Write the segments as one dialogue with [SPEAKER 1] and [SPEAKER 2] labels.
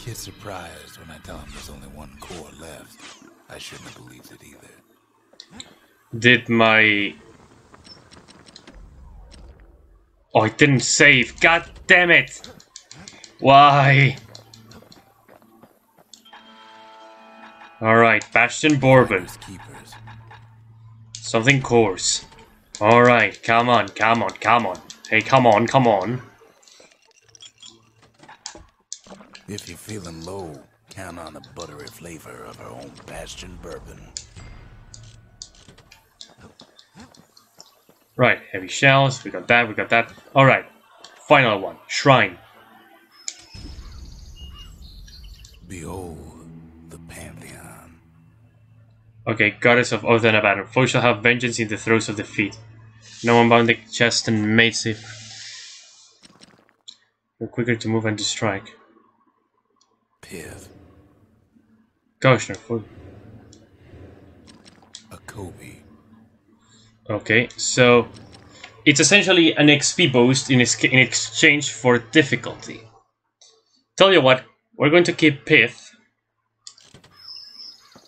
[SPEAKER 1] Kid's surprised when I tell him there's only one core left. I shouldn't have believed it either.
[SPEAKER 2] Did my... Oh, I didn't save. God damn it! Why? Alright, Bastion Bourbon.
[SPEAKER 1] Keepers.
[SPEAKER 2] Something coarse. Alright, come on, come on, come on. Hey, come on, come on.
[SPEAKER 1] If you're feeling low, count on the buttery flavor of our own Bastion bourbon.
[SPEAKER 2] Right, heavy shells, we got that, we got that. Alright, final one, Shrine.
[SPEAKER 1] Behold the Pantheon.
[SPEAKER 2] Okay, Goddess of Oath and Abandon. Foe shall have vengeance in the throes of defeat. No one bound the chest and made safe. You're quicker to move and to strike. Gosh, no food.
[SPEAKER 1] A Kobe.
[SPEAKER 2] Okay, so it's essentially an XP boost in, in exchange for difficulty. Tell you what, we're going to keep Pyth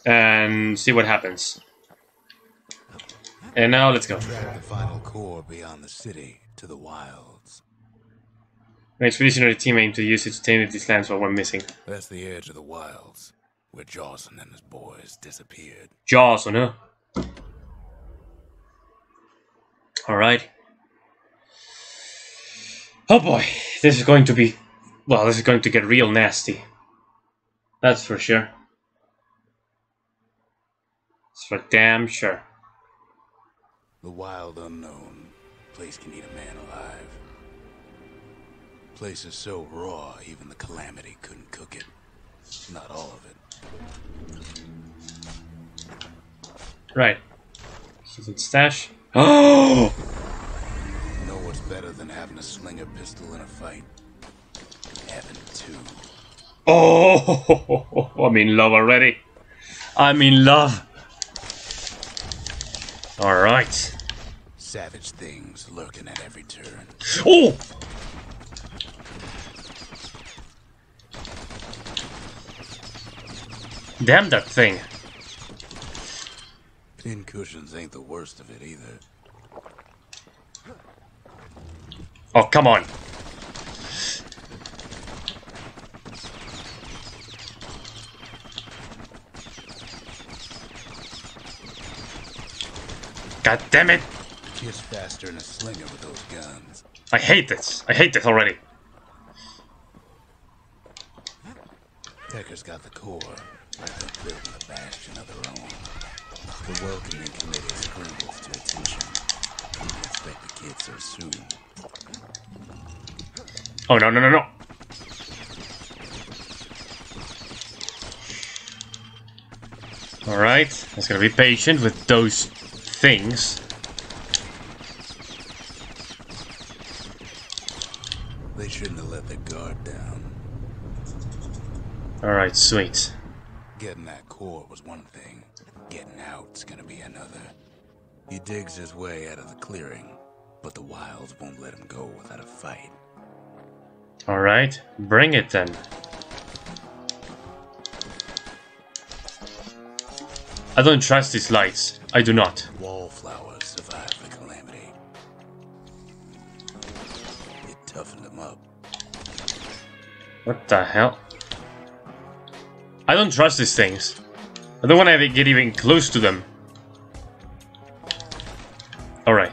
[SPEAKER 2] and see what happens. And now let's go.
[SPEAKER 1] Drag the final core beyond the city to the wilds.
[SPEAKER 2] An expeditionary team aim to use it to tame these lands while we're missing.
[SPEAKER 1] That's the edge of the wilds, where Jawson and his boys disappeared.
[SPEAKER 2] Jaws huh? Alright. Oh boy, this is going to be. Well, this is going to get real nasty. That's for sure. It's for damn sure.
[SPEAKER 1] The wild unknown. Place can eat a man alive. Place is so raw, even the calamity couldn't cook it. Not all of it.
[SPEAKER 2] Right. Something stash. Oh!
[SPEAKER 1] Know what's better than having a slinger pistol in a fight? Having two.
[SPEAKER 2] Oh! I'm in love already. I'm in love. Alright.
[SPEAKER 1] Savage things lurking at every turn.
[SPEAKER 2] Oh! Damn that thing.
[SPEAKER 1] Pin cushions ain't the worst of it either.
[SPEAKER 2] Oh, come on. God damn it.
[SPEAKER 1] Kiss faster than a slinger with those guns.
[SPEAKER 2] I hate this. I hate this already.
[SPEAKER 1] Decker's got the core, building a bastion of their own. The welcoming committee scrambles to attention. Didn't expect the kid so soon.
[SPEAKER 2] Oh, no, no, no, no. Alright, just gotta be patient with those things.
[SPEAKER 1] They shouldn't have let their guard down.
[SPEAKER 2] Alright, sweet.
[SPEAKER 1] Getting that core was one thing. Getting out's gonna be another. He digs his way out of the clearing, but the wilds won't let him go without a fight.
[SPEAKER 2] Alright, bring it then. I don't trust these lights. I do not.
[SPEAKER 1] Wallflowers survived the calamity. It toughened them up.
[SPEAKER 2] What the hell? I don't trust these things. I don't want to get even close to them. Alright.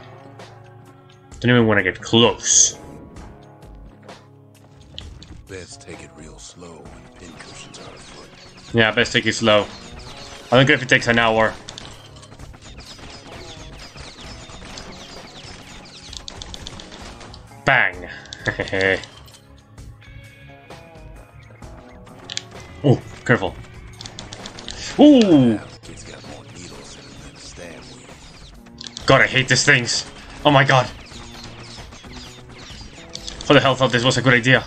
[SPEAKER 2] Don't even want to get close.
[SPEAKER 1] Best take it real slow when the pincushions are afoot.
[SPEAKER 2] Yeah, best take it slow. I don't care if it takes an hour. Bang! oh, careful. Ooh! God, I hate these things. Oh my god. For the health of this was a good idea?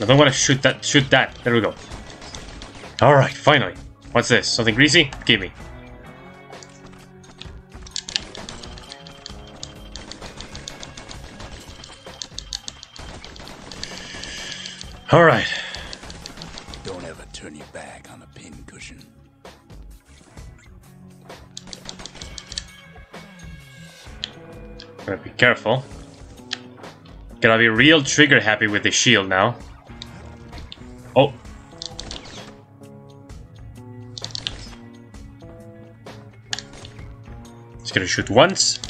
[SPEAKER 2] I don't want to shoot that. Shoot that. There we go. All right, finally. What's this? Something greasy? Give me. Alright.
[SPEAKER 1] Don't ever turn your back on a pincushion.
[SPEAKER 2] Gotta be careful. Gotta be real trigger happy with the shield now. Oh. Just gonna shoot once.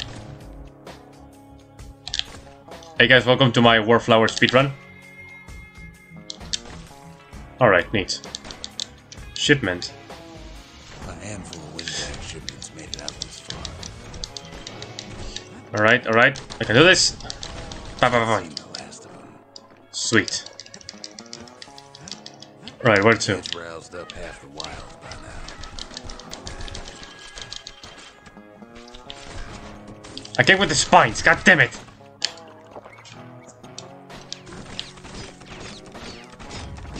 [SPEAKER 2] Hey guys, welcome to my Warflower speedrun. Neat. Shipment.
[SPEAKER 1] A handful of windbag shipments made it out this far.
[SPEAKER 2] Alright, alright. I can do this. Ba, ba, ba. Sweet. Right, where to?
[SPEAKER 1] Roused up half the wild by now.
[SPEAKER 2] I get with the spines, god damn it!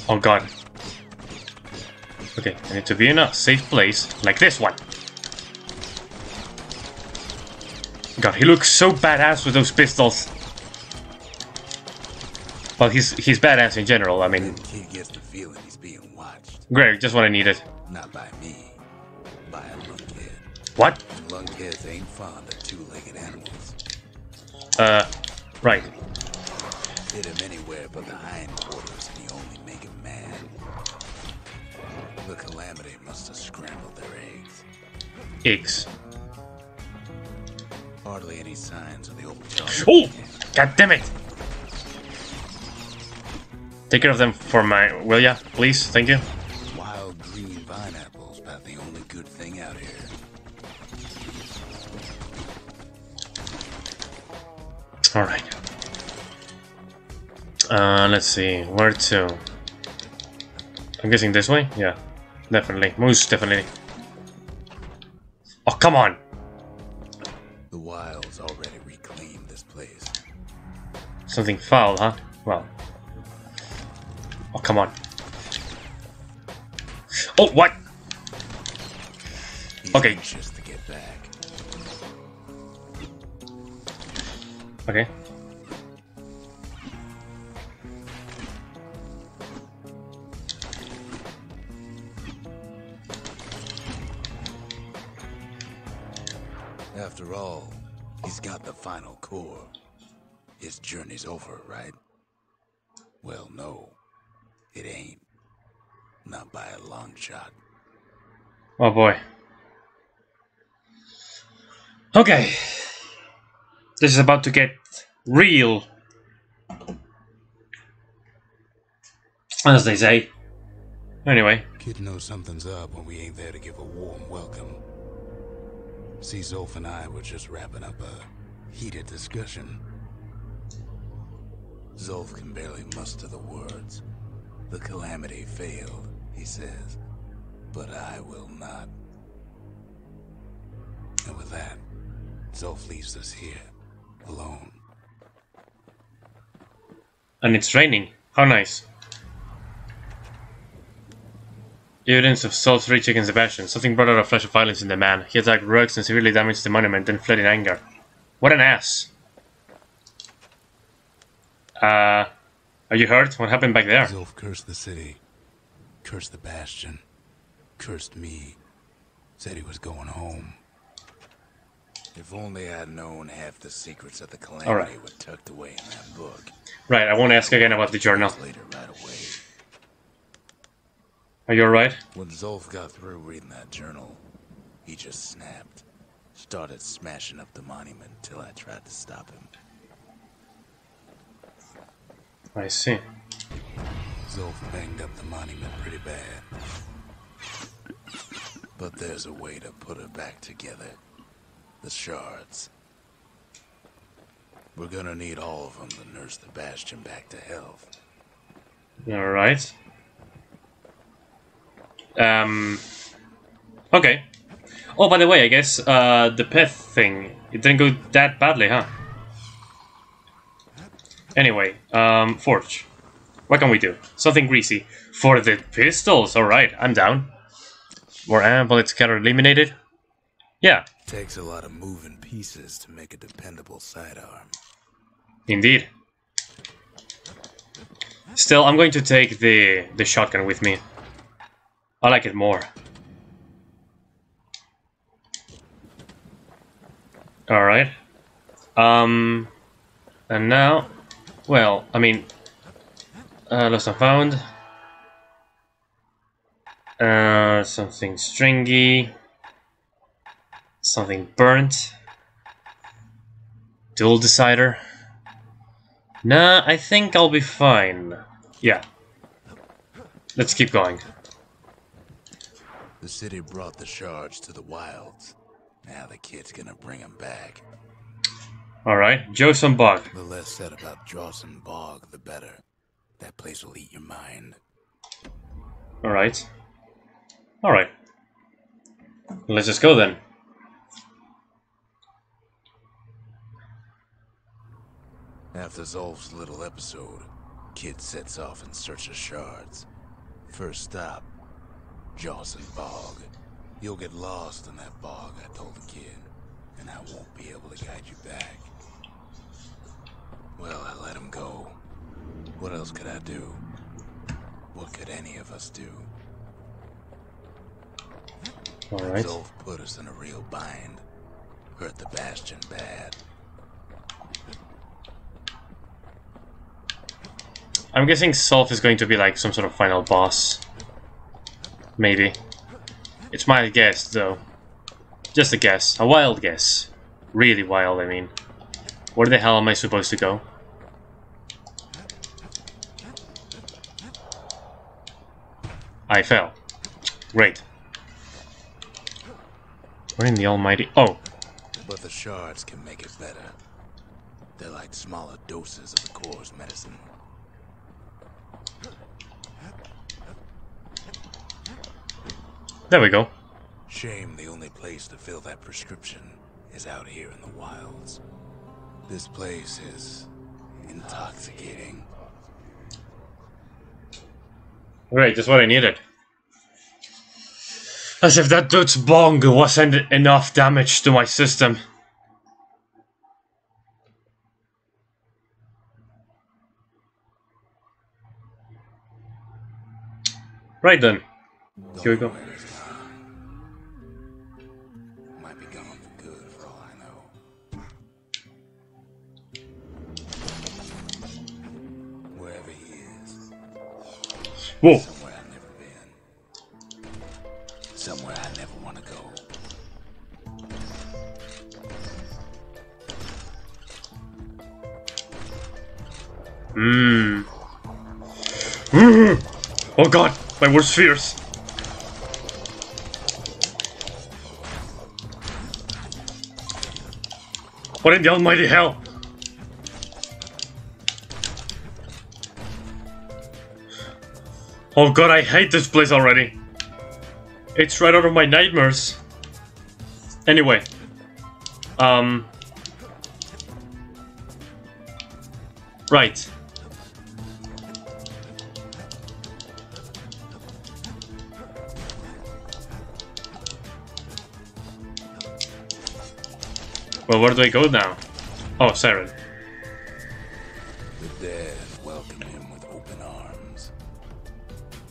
[SPEAKER 2] Oh god. Okay, I need to be in a safe place, like this one. God, he looks so badass with those pistols. Well, he's he's badass in general, I mean,
[SPEAKER 1] kid gets the feeling he's being watched.
[SPEAKER 2] great, just what I needed.
[SPEAKER 1] Not by me. By a lunkhead.
[SPEAKER 2] What?
[SPEAKER 1] Lunkheads ain't fond of two-legged animals.
[SPEAKER 2] Uh, right.
[SPEAKER 1] Hit him anywhere but the hindquarters Eggs. Hardly any signs of the overcharge.
[SPEAKER 2] Oh! God damn it! Take care of them for my... Will ya? Please? Thank you.
[SPEAKER 1] Wild green vine apples about the only good thing out here.
[SPEAKER 2] Alright. Uh, let's see. Where to? I'm guessing this way? Yeah. Definitely. Most definitely. Oh, come on!
[SPEAKER 1] The wilds already reclaimed this place.
[SPEAKER 2] Something foul, huh? Well. Oh, come on. Oh, what?
[SPEAKER 1] He's
[SPEAKER 2] Okay.
[SPEAKER 1] anxious to get back.
[SPEAKER 2] Okay.
[SPEAKER 1] After all, he's got the final core. His journey's over, right? Well, no. It ain't. Not by a long shot.
[SPEAKER 2] Oh boy. Okay. This is about to get real. As they say. Anyway,
[SPEAKER 1] Kid knows something's up when we ain't there to give a warm welcome. See, Zulf and I were just wrapping up a heated discussion. Zulf can barely muster the words. The calamity failed, he says. But I will not. And with that, Zulf leaves us here, alone.
[SPEAKER 2] and it's raining. How nice. Evidence of Saul's reaching Sebastian. Something brought out a flash of violence in the man. He attacked Rucks and severely damaged the monument, then fled in anger. What an ass. Uh, are you hurt? What happened back there?
[SPEAKER 1] Zulf cursed the city, cursed the bastion, cursed me. Said he was going home. If only I'd known half the secrets of the calamity
[SPEAKER 2] Alright.
[SPEAKER 1] were tucked away in that book.
[SPEAKER 2] Right, I won't ask again about the journal.
[SPEAKER 1] Later, right away.
[SPEAKER 2] Are you alright?
[SPEAKER 1] When Zulf got through reading that journal, he just snapped. Started smashing up the monument till I tried to stop him.
[SPEAKER 2] I see.
[SPEAKER 1] Zulf banged up the monument pretty bad. But there's a way to put it back together. The shards. We're gonna need all of them to nurse the Bastion back to health.
[SPEAKER 2] Alright. Um. Okay. Oh, by the way, I guess uh, the pet thing it didn't go that badly, huh? Anyway, um, Forge. What can we do? Something greasy. For the pistols, alright, I'm down. More ammo, bullets scattered eliminated. Yeah,
[SPEAKER 1] Takes a lot of moving pieces to make a dependable sidearm.
[SPEAKER 2] indeed. Still, I'm going to take the, the shotgun with me. I like it more. Alright. Um, and now, well, I mean, uh, lost and found. Uh, something stringy. Something burnt. Dual decider. Nah, I think I'll be fine. Yeah. Let's keep going.
[SPEAKER 1] The city brought the shards to the wilds. Now the kid's gonna bring them back.
[SPEAKER 2] Alright, Jawson Bog.
[SPEAKER 1] The less said about Jawson Bog, the better. That place will eat your mind.
[SPEAKER 2] Alright. Alright. Let's just go then.
[SPEAKER 1] After Zulf's little episode, Kid sets off in search of shards. First stop, Jawson Bog. You'll get lost in that bog, I told the kid, and I won't be able to guide you back. Well, I let him go. What else could I do? What could any of us do?
[SPEAKER 2] Alright.
[SPEAKER 1] Zulf put us in a real bind. Hurt the Bastion bad.
[SPEAKER 2] I'm guessing Zulf is going to be like some sort of final boss. Maybe. It's my guess, though. Just a guess. A wild guess. Really wild, I mean. Where the hell am I supposed to go? I fell. Great. Where in the almighty... Oh!
[SPEAKER 1] But the shards can make it better. They're like smaller doses of the core's medicine.
[SPEAKER 2] There we go.
[SPEAKER 1] Shame the only place to fill that prescription is out here in the wilds. This place is intoxicating.
[SPEAKER 2] Great, just what I needed. As if that dude's bong wasn't enough damage to my system. Right then. Here we go. Whoa.
[SPEAKER 1] somewhere I've never been. Somewhere I never want to go.
[SPEAKER 2] Mmm. Oh god, my worst fears. What in the almighty hell? Oh god, I hate this place already. It's right out of my nightmares. Anyway. Um. Right. Well, where do I go now? Oh, Saren.
[SPEAKER 1] The dead welcome him with open arms.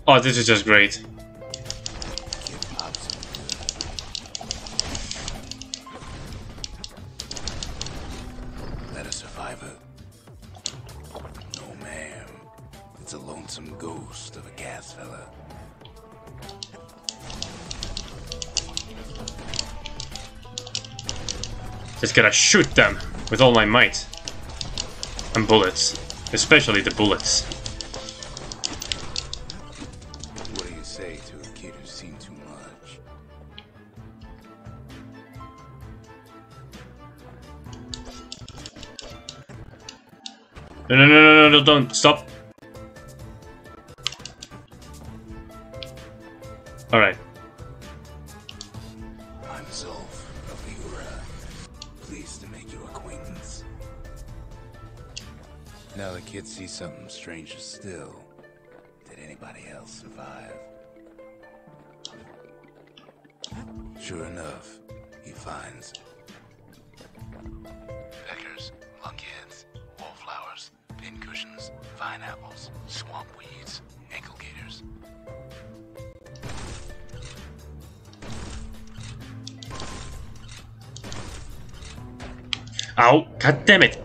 [SPEAKER 2] Oh, this is just great.
[SPEAKER 1] Kid pops him good. Let a survivor? No, ma'am. It's a lonesome ghost of a gas fella.
[SPEAKER 2] Just gotta shoot them with all my might. And bullets. Especially the bullets. No, no, no, no, no, don't. Stop. Alright.
[SPEAKER 1] I'm Zulf of the Ura. Pleased to make your acquaintance. Now the kid sees something stranger still.
[SPEAKER 2] Ow! God damn it!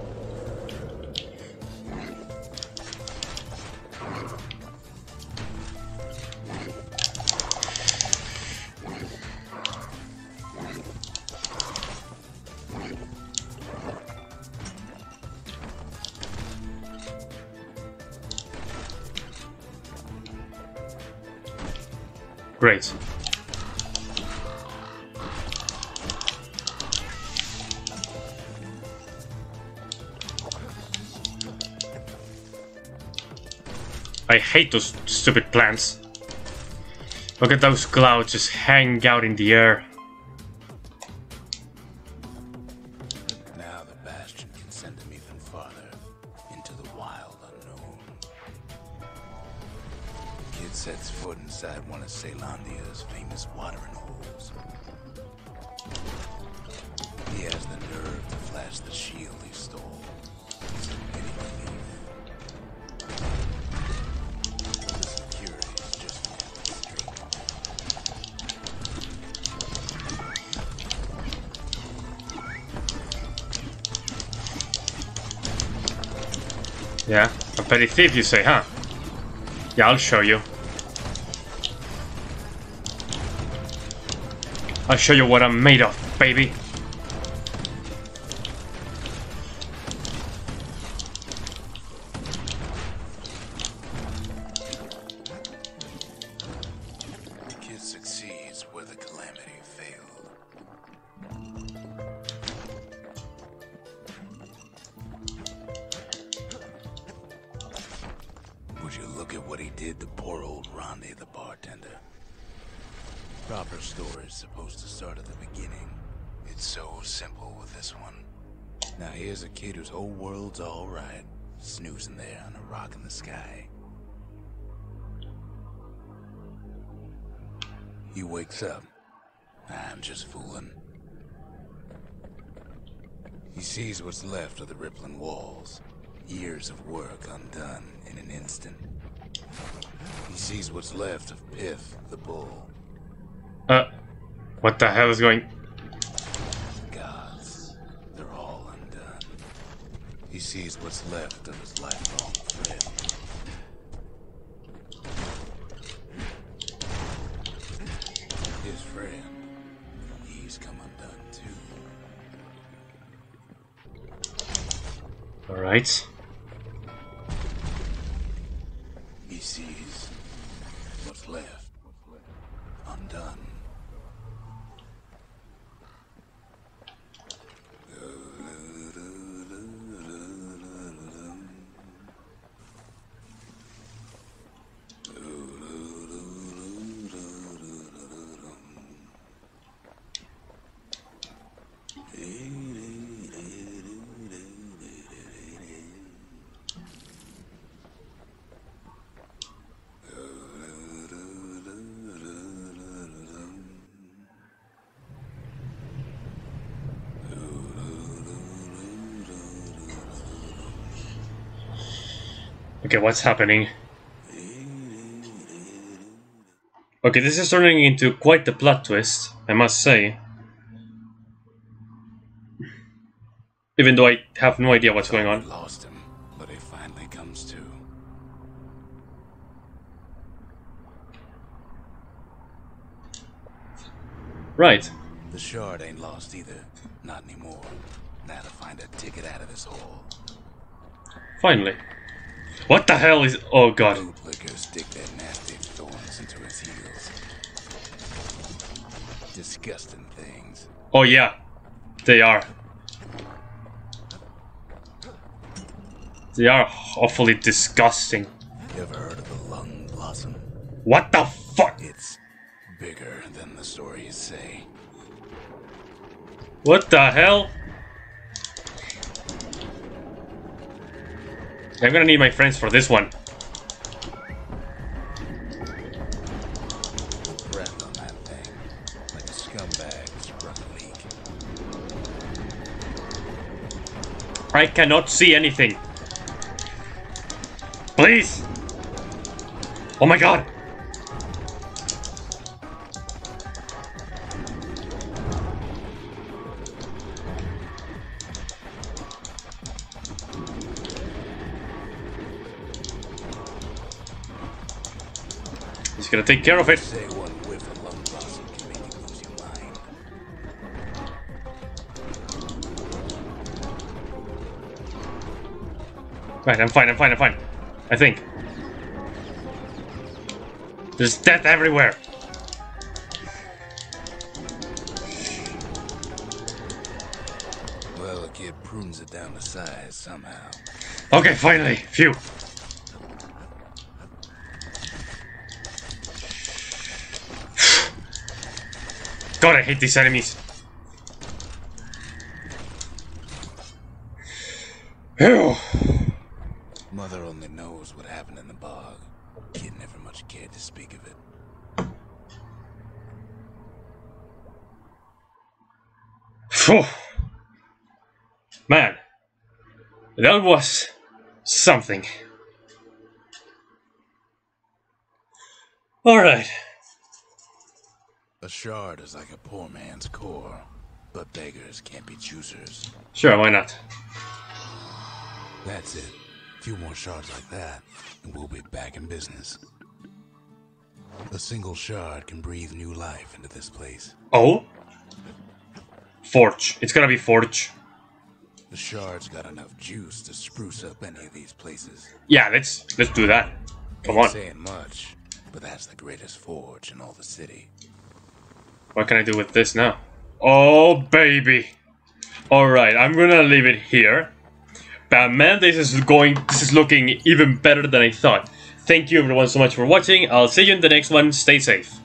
[SPEAKER 2] Great. I hate those stupid plants. Look at those clouds just hang out in the air. Thief you say, huh? Yeah, I'll show you. I'll show you what I'm made of, baby.
[SPEAKER 1] Alright, snoozing there on a rock in the sky. He wakes up. I'm just fooling. He sees what's left of the rippling walls. Years of work undone in an instant. He sees what's left of Pyth, the bull.
[SPEAKER 2] Uh, what the hell is going...
[SPEAKER 1] He sees what's left of his lifelong friend. His friend, he's come undone too.
[SPEAKER 2] Alright. Okay, what's happening? Okay, this is turning into quite the plot twist, I must say. Even though I have no idea what's going on.
[SPEAKER 1] Lost him, but he finally comes to.
[SPEAKER 2] Right.
[SPEAKER 1] The shard ain't lost either. Not anymore. Now to find a ticket out of this hole.
[SPEAKER 2] Finally. What the hell is... Oh god.
[SPEAKER 1] Stick their nasty thorns into his heels. Disgusting things.
[SPEAKER 2] Oh yeah. They are. They are awfully disgusting.
[SPEAKER 1] You ever heard of the lung blossom?
[SPEAKER 2] What the fuck?
[SPEAKER 1] It's bigger than the stories say.
[SPEAKER 2] What the hell? I'm gonna need my friends for this one.
[SPEAKER 1] Breath on that thing. Like a scumbag sprung a leak.
[SPEAKER 2] I cannot see anything. Please! Oh my god! Gonna take care of it.
[SPEAKER 1] Say one whiff of lung blossom can make you lose your mind.
[SPEAKER 2] Right, I'm fine, I'm fine, I'm fine. I think. There's death everywhere.
[SPEAKER 1] Well, a kid prunes it down to size somehow.
[SPEAKER 2] Okay, finally. Phew. God, I hate these enemies. Phew.
[SPEAKER 1] Mother only knows what happened in the bog. Kid never much cared to speak of it.
[SPEAKER 2] Phew. Man, that was something. Alright.
[SPEAKER 1] A shard is like a poor man's core, but beggars can't be choosers.
[SPEAKER 2] Sure, why not?
[SPEAKER 1] That's it. A few more shards like that, and we'll be back in business. A single shard can breathe new life into this place.
[SPEAKER 2] Oh? Forge. It's gonna be Forge.
[SPEAKER 1] The shard's got enough juice to spruce up any of these places.
[SPEAKER 2] Yeah, let's let's do that. Come
[SPEAKER 1] Ain't
[SPEAKER 2] on.
[SPEAKER 1] saying much, but that's the greatest forge in all the city.
[SPEAKER 2] What can I do with this now? Oh, baby. Alright, I'm gonna leave it here. But man, this is going, this is looking even better than I thought. Thank you everyone so much for watching. I'll see you in the next one. Stay safe.